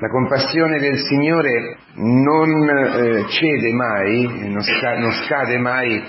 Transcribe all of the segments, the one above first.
La compassione del Signore non eh, cede mai, non, sca- non, scade mai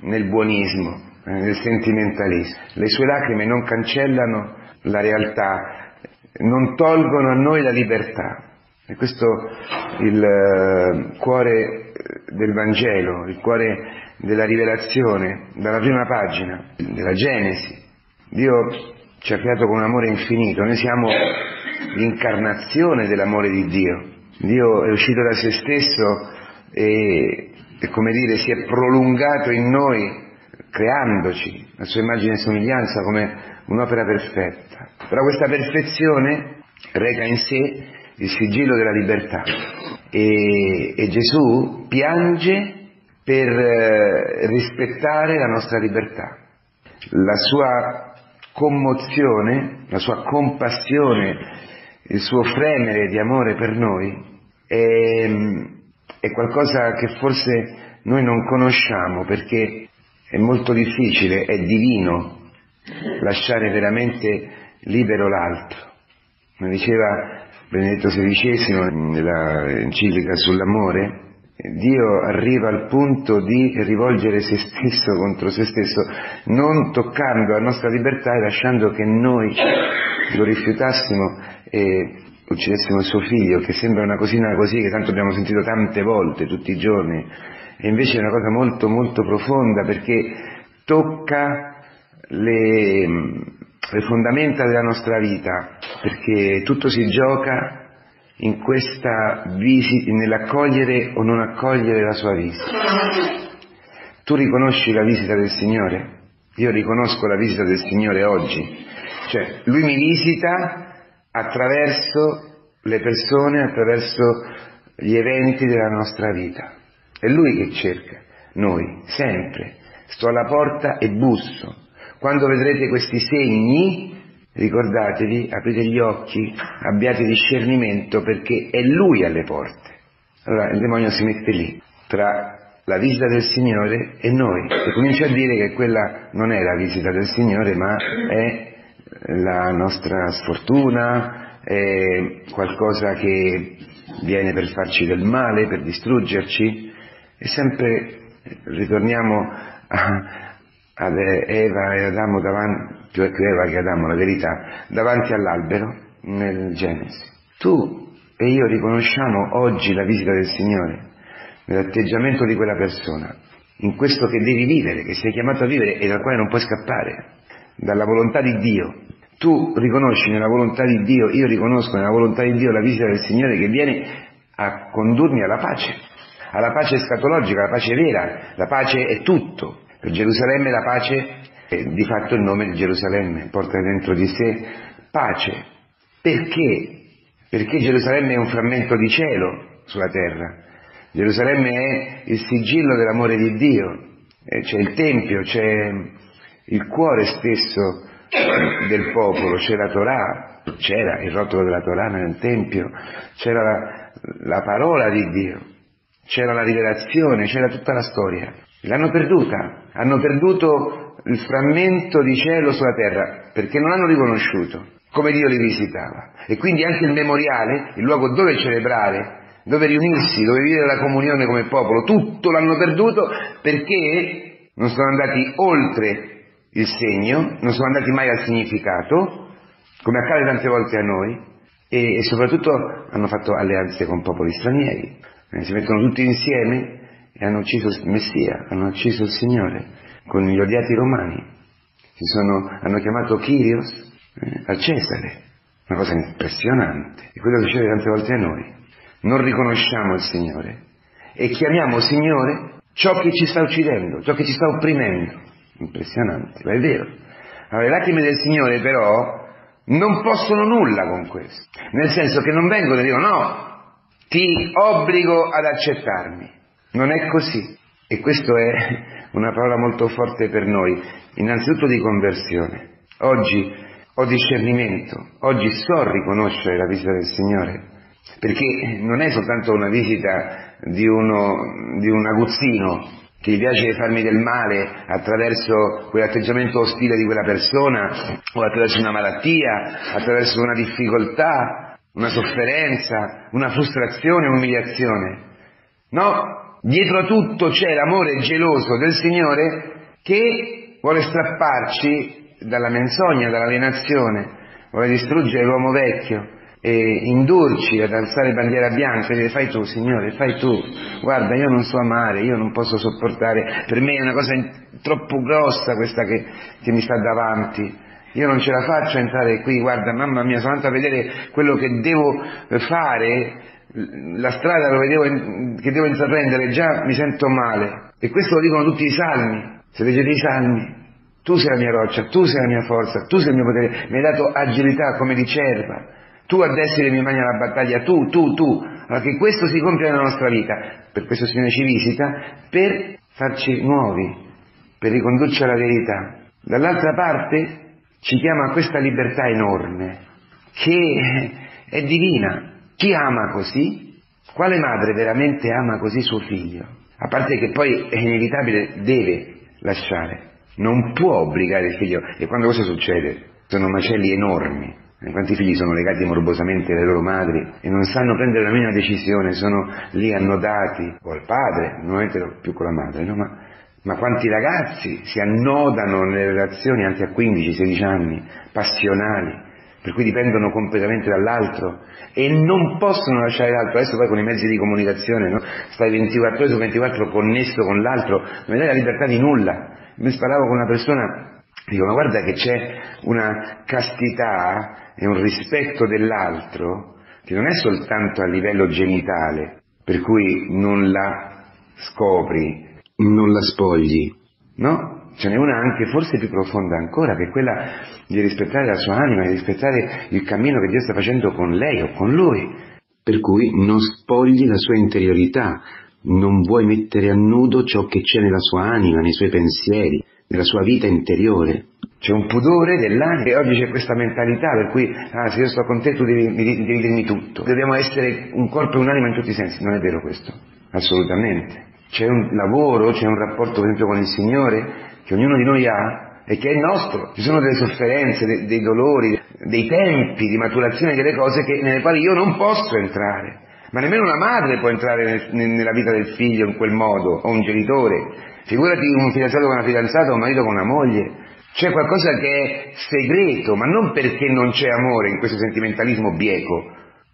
nel buonismo, eh, nel sentimentalismo. Le sue lacrime non cancellano la realtà, non tolgono a noi la libertà. E questo è il eh, cuore del Vangelo, il cuore della rivelazione, dalla prima pagina, della Genesi. Dio ci ha creato con un amore infinito, noi siamo l'incarnazione dell'amore di Dio. Dio è uscito da se stesso e, e come dire, si è prolungato in noi creandoci la sua immagine e somiglianza come un'opera perfetta. Però questa perfezione reca in sé il sigillo della libertà e, e Gesù piange per eh, rispettare la nostra libertà. La sua commozione, la sua compassione il suo fremere di amore per noi è, è qualcosa che forse noi non conosciamo perché è molto difficile, è divino lasciare veramente libero l'altro. Come diceva Benedetto XVI nella enciclica sull'amore, Dio arriva al punto di rivolgere se stesso contro se stesso, non toccando la nostra libertà e lasciando che noi lo rifiutassimo e uccidessimo il suo figlio, che sembra una cosina così che tanto abbiamo sentito tante volte, tutti i giorni, e invece è una cosa molto molto profonda perché tocca le, le fondamenta della nostra vita, perché tutto si gioca in questa visita, nell'accogliere o non accogliere la sua visita. Tu riconosci la visita del Signore? Io riconosco la visita del Signore oggi. Cioè, Lui mi visita attraverso le persone, attraverso gli eventi della nostra vita. È Lui che cerca, noi, sempre. Sto alla porta e busso. Quando vedrete questi segni, ricordatevi, aprite gli occhi, abbiate discernimento perché è Lui alle porte. Allora il demonio si mette lì, tra la visita del Signore e noi, e comincia a dire che quella non è la visita del Signore, ma è la nostra sfortuna, è qualcosa che viene per farci del male, per distruggerci, e sempre ritorniamo a, ad Eva e Adamo davanti, più Eva che Adamo, la verità, davanti all'albero nel Genesi. Tu e io riconosciamo oggi la visita del Signore, nell'atteggiamento di quella persona, in questo che devi vivere, che sei chiamato a vivere e dal quale non puoi scappare, dalla volontà di Dio. Tu riconosci nella volontà di Dio, io riconosco nella volontà di Dio la visita del Signore che viene a condurmi alla pace, alla pace scatologica, alla pace vera, la pace è tutto, per Gerusalemme la pace è di fatto il nome di Gerusalemme, porta dentro di sé pace. Perché? Perché Gerusalemme è un frammento di cielo sulla terra. Gerusalemme è il sigillo dell'amore di Dio. C'è il Tempio, c'è il cuore stesso del popolo, c'è la Torah, c'era il rotolo della Torah nel Tempio, c'era la, la parola di Dio, c'era la rivelazione, c'era tutta la storia. L'hanno perduta, hanno perduto il frammento di cielo sulla terra perché non hanno riconosciuto come Dio li visitava. E quindi anche il memoriale, il luogo dove celebrare, dove riunirsi, dove vivere la comunione come popolo, tutto l'hanno perduto perché non sono andati oltre il segno, non sono andati mai al significato, come accade tante volte a noi, e, e soprattutto hanno fatto alleanze con popoli stranieri. Eh, si mettono tutti insieme e hanno ucciso il Messia, hanno ucciso il Signore con gli odiati romani. Sono, hanno chiamato Kyrios eh, al Cesare, una cosa impressionante. E quello che succede tante volte a noi. Non riconosciamo il Signore e chiamiamo Signore ciò che ci sta uccidendo, ciò che ci sta opprimendo. Impressionante, ma è vero. Allora, le lacrime del Signore però non possono nulla con questo, nel senso che non vengono e dicono no, ti obbligo ad accettarmi. Non è così. E questa è una parola molto forte per noi, innanzitutto di conversione. Oggi ho discernimento, oggi so riconoscere la visita del Signore, perché non è soltanto una visita di, uno, di un aguzzino che gli piace farmi del male attraverso quell'atteggiamento ostile di quella persona o attraverso una malattia, attraverso una difficoltà, una sofferenza, una frustrazione, un'umiliazione. No, dietro a tutto c'è l'amore geloso del Signore che vuole strapparci dalla menzogna, dall'alienazione, vuole distruggere l'uomo vecchio indurci ad alzare bandiera bianca e dire fai tu Signore, fai tu, guarda io non so amare, io non posso sopportare, per me è una cosa troppo grossa questa che, che mi sta davanti, io non ce la faccio entrare qui, guarda mamma mia, sono andato a vedere quello che devo fare, la strada devo, che devo intraprendere, già mi sento male. E questo lo dicono tutti i salmi, se leggete i salmi, tu sei la mia roccia, tu sei la mia forza, tu sei il mio potere, mi hai dato agilità come di cerva, tu addestri le mie mani alla battaglia, tu, tu, tu. Allora che questo si compie nella nostra vita, per questo il Signore ci visita, per farci nuovi, per ricondurci alla verità. Dall'altra parte ci chiama a questa libertà enorme, che è divina. Chi ama così? Quale madre veramente ama così suo figlio? A parte che poi è inevitabile, deve lasciare, non può obbligare il figlio. E quando questo succede, sono macelli enormi. Quanti figli sono legati morbosamente alle loro madri e non sanno prendere la minima decisione, sono lì annodati, o al padre, non più con la madre, no? ma, ma quanti ragazzi si annodano nelle relazioni anche a 15-16 anni, passionali, per cui dipendono completamente dall'altro e non possono lasciare l'altro. Adesso poi con i mezzi di comunicazione, no? stai 24 ore su 24 connesso con l'altro, non hai la libertà di nulla. Mi sparavo con una persona, dico ma guarda che c'è una castità e un rispetto dell'altro che non è soltanto a livello genitale, per cui non la scopri, non la spogli, no? Ce n'è una anche forse più profonda ancora, che è quella di rispettare la sua anima, di rispettare il cammino che Dio sta facendo con lei o con lui. Per cui non spogli la sua interiorità, non vuoi mettere a nudo ciò che c'è nella sua anima, nei suoi pensieri, nella sua vita interiore. C'è un pudore dell'anima e oggi c'è questa mentalità per cui ah, se io sto con te tu devi, devi, dirmi tutto. Dobbiamo essere un corpo e un'anima in tutti i sensi. Non è vero questo, assolutamente. C'è un lavoro, c'è un rapporto per esempio con il Signore che ognuno di noi ha e che è nostro. Ci sono delle sofferenze, dei, dei dolori, dei tempi di maturazione delle cose che, nelle quali io non posso entrare. Ma nemmeno una madre può entrare nel, nella vita del figlio in quel modo, o un genitore. Figurati un fidanzato con una fidanzata un marito con una moglie. C'è qualcosa che è segreto, ma non perché non c'è amore in questo sentimentalismo bieco,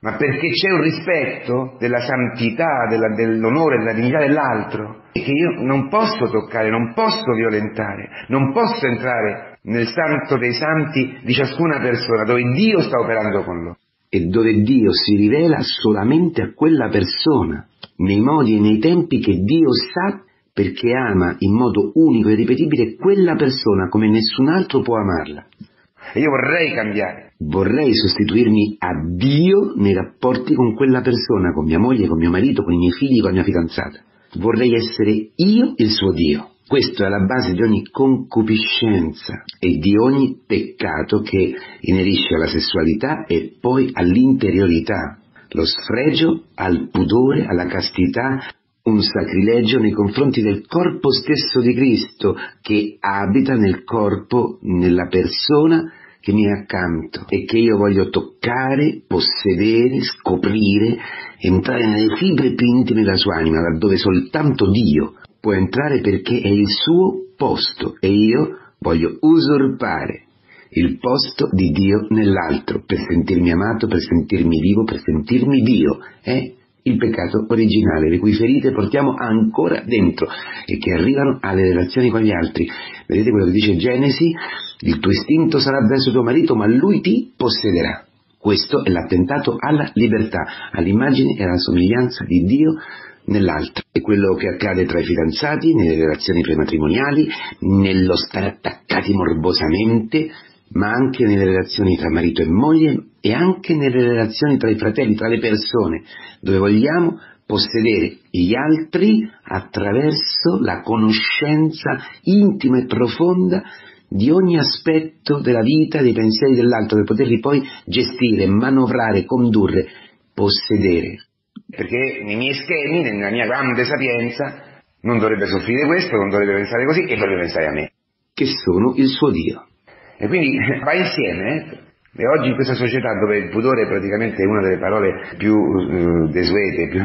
ma perché c'è un rispetto della santità, della, dell'onore, della dignità dell'altro, che io non posso toccare, non posso violentare, non posso entrare nel santo dei santi di ciascuna persona, dove Dio sta operando con loro. E dove Dio si rivela solamente a quella persona, nei modi e nei tempi che Dio sa perché ama in modo unico e ripetibile quella persona come nessun altro può amarla. E io vorrei cambiare. Vorrei sostituirmi a Dio nei rapporti con quella persona, con mia moglie, con mio marito, con i miei figli, con la mia fidanzata. Vorrei essere io il suo Dio. Questo è alla base di ogni concupiscenza e di ogni peccato che inerisce alla sessualità e poi all'interiorità, lo sfregio al pudore, alla castità, un sacrilegio nei confronti del corpo stesso di Cristo che abita nel corpo, nella persona che mi è accanto e che io voglio toccare, possedere, scoprire, entrare nelle fibre più intime della sua anima, laddove soltanto Dio può entrare perché è il suo posto e io voglio usurpare il posto di Dio nell'altro per sentirmi amato, per sentirmi vivo, per sentirmi Dio. È il peccato originale, le cui ferite portiamo ancora dentro e che arrivano alle relazioni con gli altri. Vedete quello che dice Genesi? Il tuo istinto sarà verso tuo marito, ma lui ti possederà. Questo è l'attentato alla libertà, all'immagine e alla somiglianza di Dio nell'altro. È quello che accade tra i fidanzati, nelle relazioni prematrimoniali, nello stare attaccati morbosamente, ma anche nelle relazioni tra marito e moglie e anche nelle relazioni tra i fratelli, tra le persone, dove vogliamo possedere gli altri attraverso la conoscenza intima e profonda di ogni aspetto della vita dei pensieri dell'altro, per poterli poi gestire, manovrare, condurre, possedere. Perché nei miei schemi, nella mia grande sapienza, non dovrebbe soffrire questo, non dovrebbe pensare così e dovrebbe pensare a me, che sono il suo Dio. E quindi va insieme, eh? E oggi in questa società dove il pudore è praticamente una delle parole più uh, desuete, più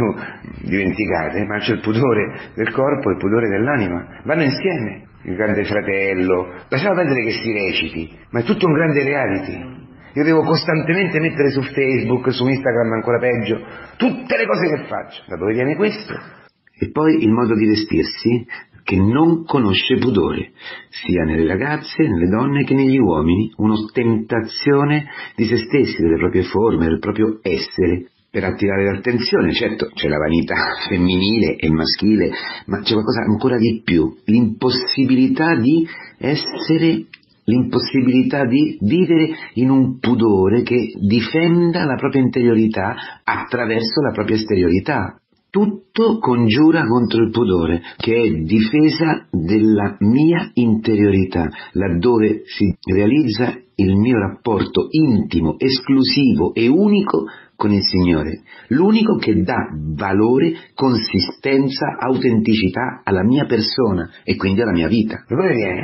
dimenticate, ma c'è il pudore del corpo e il pudore dell'anima, vanno insieme. Il grande fratello, lasciamo perdere che si reciti, ma è tutto un grande reality. Io devo costantemente mettere su Facebook, su Instagram ancora peggio, tutte le cose che faccio. Da dove viene questo? E poi il modo di vestirsi che non conosce pudore, sia nelle ragazze, nelle donne che negli uomini, un'ostentazione di se stessi, delle proprie forme, del proprio essere, per attirare l'attenzione. Certo, c'è la vanità femminile e maschile, ma c'è qualcosa ancora di più, l'impossibilità di essere l'impossibilità di vivere in un pudore che difenda la propria interiorità attraverso la propria esteriorità. Tutto congiura contro il pudore, che è difesa della mia interiorità, laddove si realizza il mio rapporto intimo, esclusivo e unico con il Signore, l'unico che dà valore, consistenza, autenticità alla mia persona e quindi alla mia vita.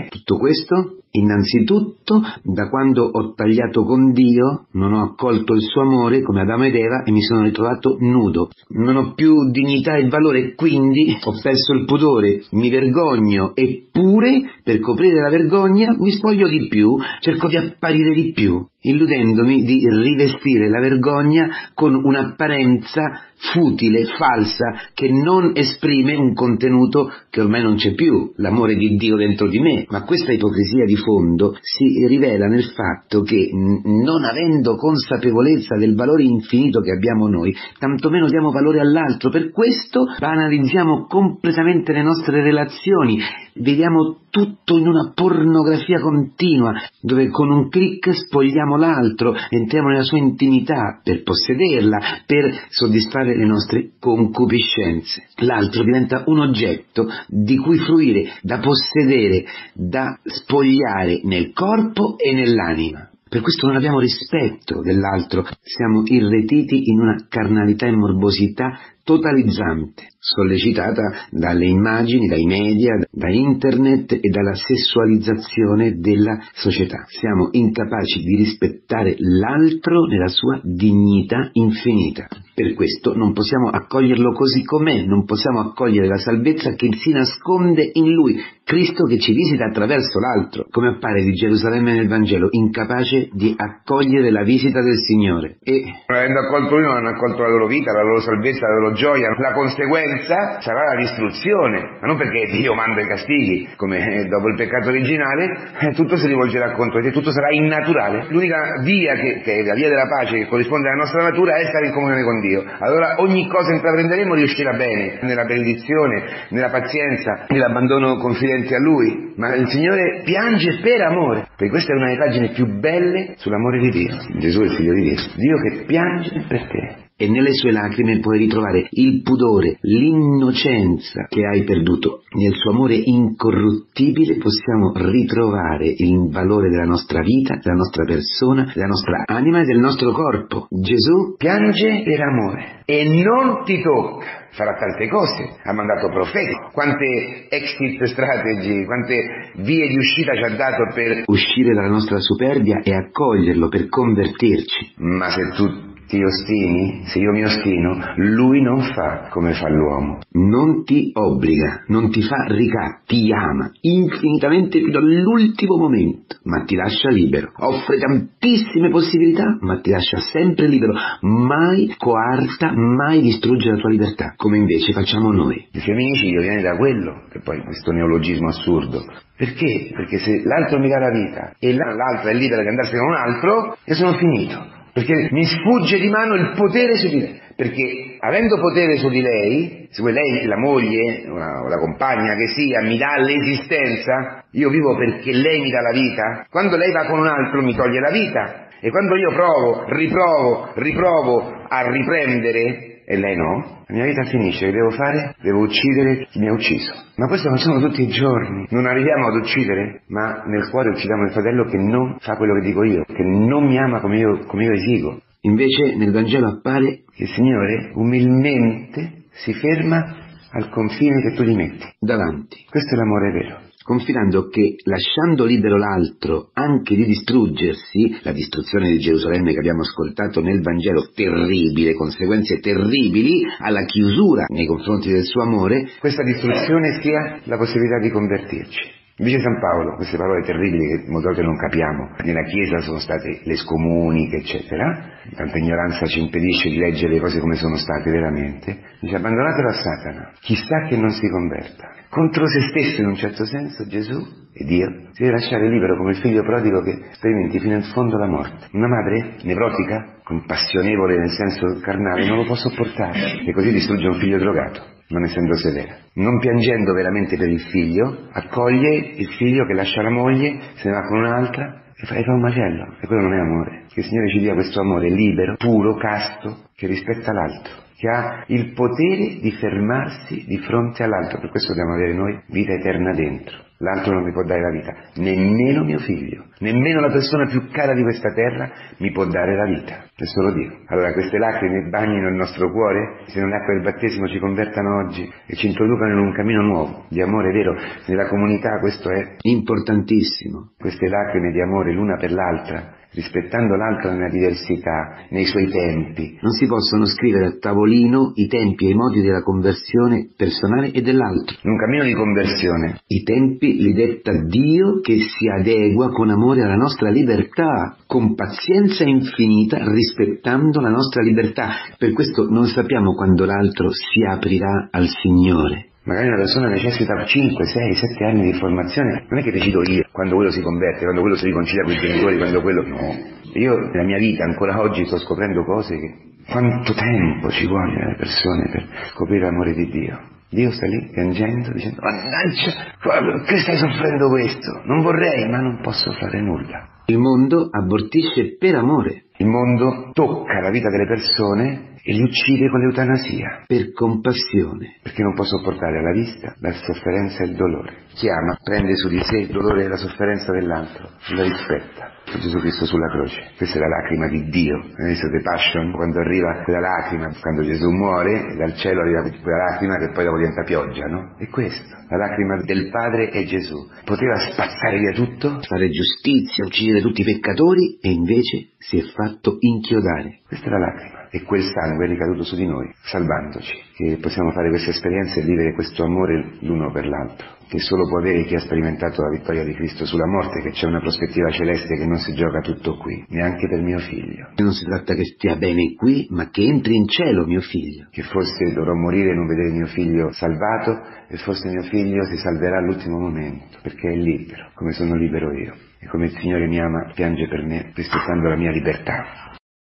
Tutto questo? Innanzitutto, da quando ho tagliato con Dio, non ho accolto il suo amore come Adamo ed Eva e mi sono ritrovato nudo. Non ho più dignità e valore quindi ho perso il pudore, mi vergogno eppure per coprire la vergogna mi spoglio di più, cerco di apparire di più illudendomi di rivestire la vergogna con un'apparenza futile, falsa, che non esprime un contenuto che ormai non c'è più, l'amore di Dio dentro di me. Ma questa ipocrisia di fondo si rivela nel fatto che, non avendo consapevolezza del valore infinito che abbiamo noi, tantomeno diamo valore all'altro. Per questo banalizziamo completamente le nostre relazioni, vediamo tutto in una pornografia continua, dove con un clic spogliamo l'altro, entriamo nella sua intimità per possederla, per soddisfare le nostre concupiscenze. L'altro diventa un oggetto di cui fruire, da possedere, da spogliare nel corpo e nell'anima. Per questo non abbiamo rispetto dell'altro, siamo irretiti in una carnalità e morbosità totalizzante, sollecitata dalle immagini, dai media, da internet e dalla sessualizzazione della società. Siamo incapaci di rispettare l'altro nella sua dignità infinita. Per questo non possiamo accoglierlo così com'è, non possiamo accogliere la salvezza che si nasconde in lui, Cristo che ci visita attraverso l'altro, come appare di Gerusalemme nel Vangelo, incapace di accogliere la visita del Signore. E avendo accolto lui non hanno accolto la loro vita, la loro salvezza, la loro gioia, la conseguenza sarà la distruzione, ma non perché Dio manda i castighi, come eh, dopo il peccato originale, eh, tutto si rivolgerà contro te, tutto sarà innaturale. L'unica via che, che, è la via della pace che corrisponde alla nostra natura è stare in comunione con Dio. Allora ogni cosa intraprenderemo riuscirà bene, nella benedizione, nella pazienza, nell'abbandono confidente a Lui, ma il Signore piange per amore, perché questa è una delle pagine più belle sull'amore di Dio. Gesù è il figlio di Dio, Dio che piange per te e nelle sue lacrime puoi ritrovare il pudore, l'innocenza che hai perduto. Nel suo amore incorruttibile possiamo ritrovare il valore della nostra vita, della nostra persona, della nostra anima e del nostro corpo. Gesù piange per amore e non ti tocca. Farà tante cose, ha mandato profeti, quante exit strategy, quante vie di uscita ci ha dato per uscire dalla nostra superbia e accoglierlo, per convertirci. Ma se tu ti ostini, se io mi ostino, lui non fa come fa l'uomo. Non ti obbliga, non ti fa ricatti, ti ama infinitamente fino all'ultimo momento, ma ti lascia libero. Offre tantissime possibilità, ma ti lascia sempre libero. Mai coarta, mai distrugge la tua libertà, come invece facciamo noi. Il femminicidio viene da quello, che poi questo neologismo assurdo. Perché? Perché se l'altro mi dà la vita e l'altra è libera di andarsene con un altro, io sono finito perché mi sfugge di mano il potere su di lei, perché avendo potere su di lei, se lei, la moglie o la, la, compagna che sia, mi dà l'esistenza, io vivo perché lei mi dà la vita, quando lei va con un altro mi toglie la vita, e quando io provo, riprovo, riprovo a riprendere e lei no, la mia vita finisce, che devo fare? Devo uccidere chi mi ha ucciso. Ma questo sono tutti i giorni. Non arriviamo ad uccidere, ma nel cuore uccidiamo il fratello che non fa quello che dico io, che non mi ama come io, come io esigo. Invece nel Vangelo appare che il Signore umilmente si ferma al confine che tu gli metti. Davanti. Questo è l'amore vero. Confidando che lasciando libero l'altro anche di distruggersi, la distruzione di Gerusalemme che abbiamo ascoltato nel Vangelo, terribile, conseguenze terribili alla chiusura nei confronti del suo amore, questa distruzione sia la possibilità di convertirci. Dice San Paolo, queste parole terribili che molte volte non capiamo, nella Chiesa sono state le scomuniche, eccetera, tanta ignoranza ci impedisce di leggere le cose come sono state veramente, dice abbandonatelo a Satana, chissà che non si converta. Contro se stesso in un certo senso Gesù e Dio si deve lasciare libero come il figlio prodigo che sperimenti fino in fondo la morte. Una madre nevrotica, compassionevole nel senso carnale, non lo può sopportare e così distrugge un figlio drogato non essendo severa. Non piangendo veramente per il figlio, accoglie il figlio che lascia la moglie, se ne va con un'altra e fa, e fa un macello. E quello non è amore. Che il Signore ci dia questo amore libero, puro, casto, che rispetta l'altro, che ha il potere di fermarsi di fronte all'altro. Per questo dobbiamo avere noi vita eterna dentro. L'altro non mi può dare la vita, nemmeno mio figlio, nemmeno la persona più cara di questa terra mi può dare la vita, è solo Dio. Allora queste lacrime bagnino il nostro cuore, se non l'acqua del battesimo ci convertano oggi e ci introducano in un cammino nuovo di amore vero. Nella comunità questo è importantissimo. Queste lacrime di amore l'una per l'altra rispettando l'altro nella diversità, nei suoi tempi. Non si possono scrivere a tavolino i tempi e i modi della conversione personale e dell'altro. In un cammino di conversione. I tempi li detta Dio che si adegua con amore alla nostra libertà, con pazienza infinita, rispettando la nostra libertà. Per questo non sappiamo quando l'altro si aprirà al Signore. Magari una persona necessita 5, 6, 7 anni di formazione, non è che decido io quando quello si converte, quando quello si riconcilia con i genitori, quando quello... No. Io nella mia vita ancora oggi sto scoprendo cose che... Quanto tempo ci vuole alle persone per scoprire l'amore di Dio? Dio sta lì piangendo, dicendo, mannaggia, che stai soffrendo questo? Non vorrei, ma non posso fare nulla. Il mondo abortisce per amore. Il mondo tocca la vita delle persone e li uccide con l'eutanasia. Per compassione. Perché non può sopportare alla vista la sofferenza e il dolore. Chiama, prende su di sé il dolore e la sofferenza dell'altro, la rispetta. Gesù Cristo sulla croce. Questa è la lacrima di Dio. Hai visto The Passion? Quando arriva quella lacrima, quando Gesù muore, dal cielo arriva quella lacrima che poi dopo diventa pioggia, no? È questo. La lacrima del Padre è Gesù. Poteva spazzare via tutto, fare giustizia, uccidere tutti i peccatori e invece si è fatto inchiodare. Questa è la lacrima e quel sangue è ricaduto su di noi, salvandoci, che possiamo fare queste esperienze e vivere questo amore l'uno per l'altro, che solo può avere chi ha sperimentato la vittoria di Cristo sulla morte, che c'è una prospettiva celeste che non si gioca tutto qui, neanche per mio figlio. Non si tratta che stia bene qui, ma che entri in cielo mio figlio. Che forse dovrò morire e non vedere mio figlio salvato, e forse mio figlio si salverà all'ultimo momento, perché è libero, come sono libero io. E come il Signore mi ama, piange per me, rispettando la mia libertà.